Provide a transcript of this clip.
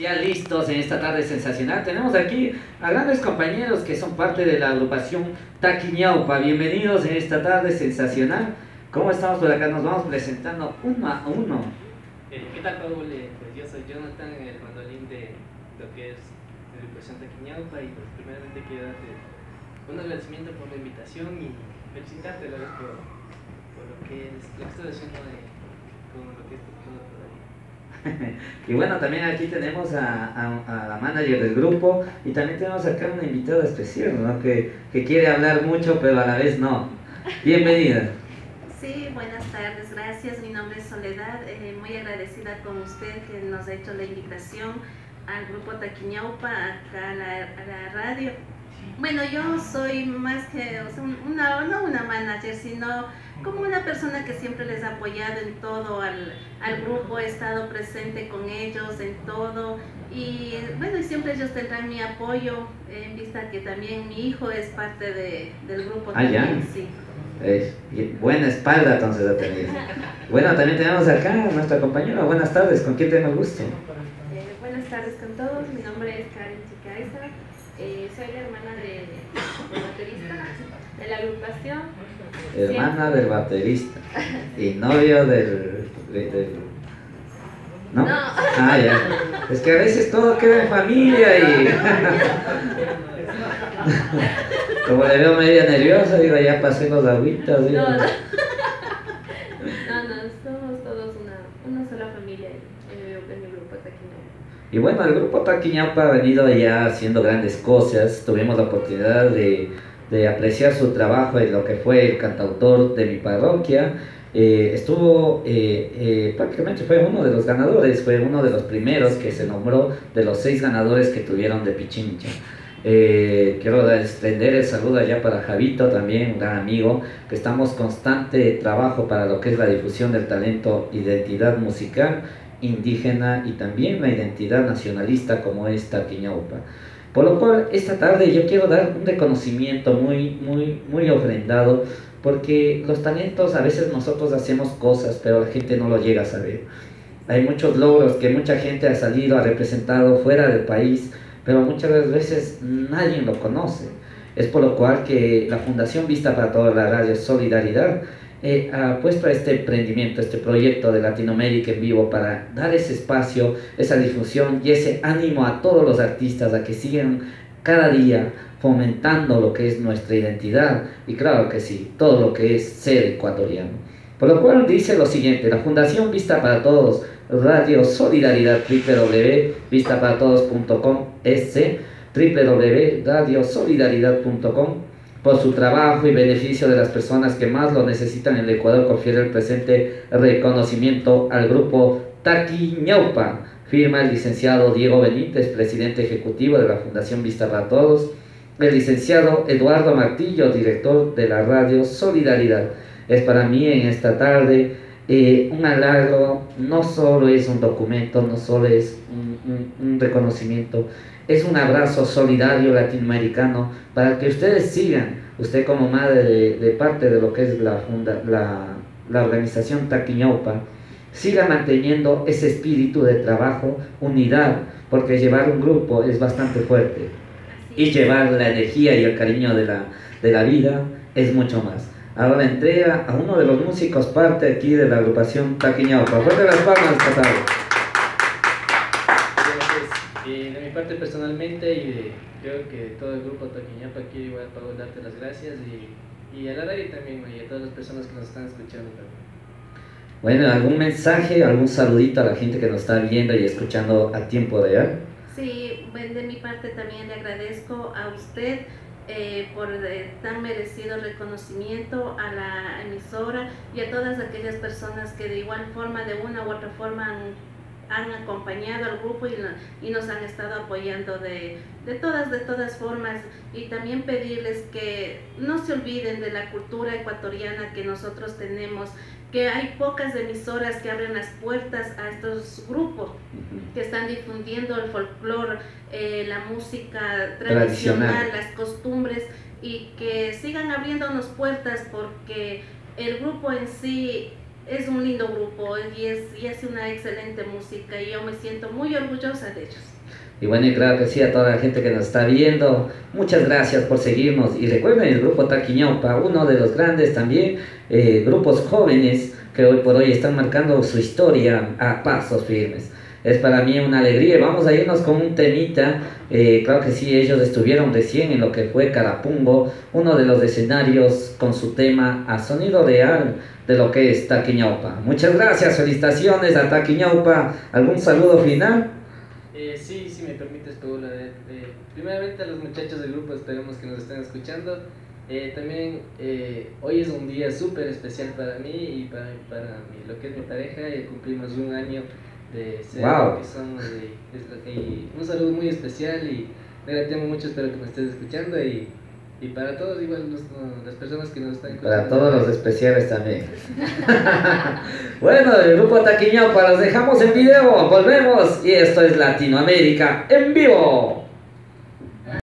Ya listos en esta tarde sensacional. Tenemos aquí a grandes compañeros que son parte de la agrupación Taquiñaupa. Bienvenidos en esta tarde sensacional. ¿Cómo estamos por acá? Nos vamos presentando uno a uno. Eh, ¿Qué tal, Paul? Pues yo soy Jonathan, el mandolín de lo que es la agrupación Taquiñaupa y pues primeramente quiero darte un agradecimiento por la invitación y felicitarte la vez por, por lo que es que estás haciendo con lo que es tu y bueno, también aquí tenemos a, a, la manager del grupo y también tenemos acá una invitada especial, ¿no? Que, que quiere hablar mucho, pero a la vez no. Bienvenida. Sí, buenas tardes, gracias. Mi nombre es Soledad, eh, muy agradecida con usted que nos ha hecho la invitación al grupo Taquiñaupa, acá la, a la radio. Bueno, yo soy más que una, no una manager, sino como una persona que siempre les ha apoyado en todo al, al, grupo, he estado presente con ellos en todo y bueno, y siempre ellos tendrán mi apoyo en vista que también mi hijo es parte de, del grupo. Ah, ya. Sí. Buena espalda entonces ha tenido. bueno, también tenemos acá a nuestra compañera. Buenas tardes, ¿con quién tenemos gusto? Eh, buenas tardes con todos, mi nombre es Karen Chicaiza, eh, soy la hermana de, del baterista de la agrupación. Hermana del baterista y novio del, del ¿No? No. Ah, ya. Es que a veces todo queda en familia y. Como le veo media nerviosa, digo, ya pasé los agüitas. No, no, somos todos una, una sola Y bueno, el grupo Taquiñapa ha venido ya haciendo grandes cosas. Tuvimos la oportunidad de, de apreciar su trabajo en lo que fue el cantautor de mi parroquia. Eh, estuvo, eh, eh, prácticamente fue uno de los ganadores, fue uno de los primeros que se nombró de los seis ganadores que tuvieron de Pichincha. Eh, quiero extender el saludo allá para Javito también, un gran amigo, que estamos constante trabajo para lo que es la difusión del talento, identidad musical indígena y también la identidad nacionalista como es Taquiñaupa. Por lo cual, esta tarde yo quiero dar un reconocimiento muy, muy, muy ofrendado, porque los talentos a veces nosotros hacemos cosas, pero la gente no lo llega a saber. Hay muchos logros que mucha gente ha salido, ha representado fuera del país, pero muchas veces nadie lo conoce. Es por lo cual que la Fundación Vista para toda la Radio Solidaridad eh, ha puesto este emprendimiento, este proyecto de Latinoamérica en vivo para dar ese espacio, esa difusión y ese ánimo a todos los artistas a que sigan cada día fomentando lo que es nuestra identidad y claro que sí, todo lo que es ser ecuatoriano. Por lo cual dice lo siguiente, la Fundación Vista para Todos Radio Solidaridad www.vistaparatodos.com www.radiosolidaridad.com por su trabajo y beneficio de las personas que más lo necesitan en el Ecuador confiere el presente reconocimiento al grupo Taquiñaupa firma el licenciado Diego Benítez presidente ejecutivo de la Fundación Vista para Todos el licenciado Eduardo Martillo director de la radio Solidaridad. Es para mí en esta tarde eh, un halago no solo es un documento, no solo es un, reconocimiento, es un abrazo solidario latinoamericano para que ustedes sigan, usted como madre de, parte de lo que es la, funda, la, la organización Taquiñopa, siga manteniendo ese espíritu de trabajo, unidad, porque llevar un grupo es bastante fuerte y llevar la energía y el cariño de la, de la vida es mucho más. Ahora entrega a uno de los músicos parte aquí de la agrupación Taquiñaupa. Fuerte las palmas. Eh, de mi parte personalmente y de, creo que todo el grupo Taquiñaupa quiere igual para darte las gracias y, y a la radio también y a todas las personas que nos están escuchando también. Bueno, ¿algún mensaje, algún saludito a la gente que nos está viendo y escuchando a tiempo real? Sí, bueno, de mi parte también le agradezco a usted eh, por eh, tan merecido reconocimiento a la emisora y a todas aquellas personas que de igual forma, de una u otra forma han, acompañado al grupo y, y, nos han estado apoyando de, de, todas, de todas formas. Y también pedirles que no se olviden de la cultura ecuatoriana que nosotros tenemos que hay pocas emisoras que abren las puertas a estos grupos que están difundiendo el folclore, eh, la música tradicional, las costumbres y que sigan abriéndonos puertas porque el grupo en sí es un lindo grupo y, es, y hace una excelente música y yo me siento muy orgullosa de ellos. Y bueno, y claro que sí, a toda la gente que nos está viendo, muchas gracias por seguirnos. Y recuerden el grupo Taquiñaupa, uno de los grandes también eh, grupos jóvenes que hoy por hoy están marcando su historia a pasos firmes. Es para mí una alegría. Vamos a irnos con un temita. Eh, claro que sí, ellos estuvieron recién en lo que fue Carapungo, uno de los escenarios con su tema a sonido real de lo que es Taquiñaupa. Muchas gracias, felicitaciones a Taquiñaupa. ¿Algún saludo final? Eh, sí, si me permites, Paula. Eh, primeramente a los muchachos del grupo, esperemos que nos estén escuchando. Eh, también eh, hoy es un día súper especial para mí y para, para mí, lo que es mi pareja. Y cumplimos un año de ser Wow. que somos. Y, y un saludo muy especial y me temo mucho, espero que me estés escuchando. Y, y para todos, igual los- no, las personas que nos están. Para todos los especiales también. bueno, el grupo Taquiñaupa los dejamos en video. Volvemos y esto es Latinoamérica en vivo.